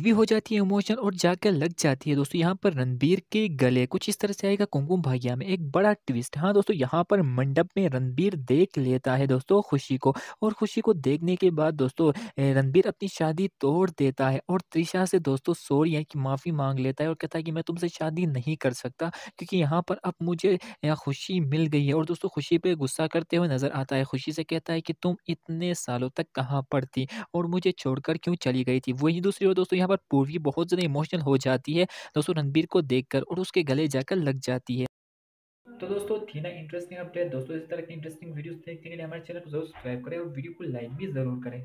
भी हो जाती है इमोशन और जाकर लग जाती है। दोस्तों, यहाँ पर रणबीर के गले कुछ इस तरह से आएगा कुमकुम भाग्य में। एक बड़ा ट्विस्ट हाँ दोस्तों, यहाँ पर मंडप में रणबीर देख लेता है दोस्तों खुशी को। और खुशी को देखने के बाद दोस्तों रणबीर अपनी शादी तोड़ देता है और त्रिशा से दोस्तों सॉरी कि माफ़ी मांग लेता है और कहता है कि मैं तुमसे शादी नहीं कर सकता क्योंकि यहाँ पर अब मुझे खुशी मिल गई है। और दोस्तों, खुशी पे गुस्सा करते हुए नज़र आता है। खुशी से कहता है कि तुम इतने सालों तक कहाँ थी और मुझे छोड़कर क्यों चली गई थी? वही दूसरी ओर दोस्तों यहाँ पर पूर्वी बहुत ज़्यादा इमोशनल हो जाती है, दोस्तों रणबीर को देखकर और उसके गले जाकर लग जाती है। तो दोस्तों थी ना इंटरेस्टिंग अपडेट दोस्तों इस तरह की इंटरेस्टिंग वीडियोस देखने के लिए हमारे चैनल को ज़रूर सब्सक्राइब करें और वीडियो को लाइक भी ज़रूर करें।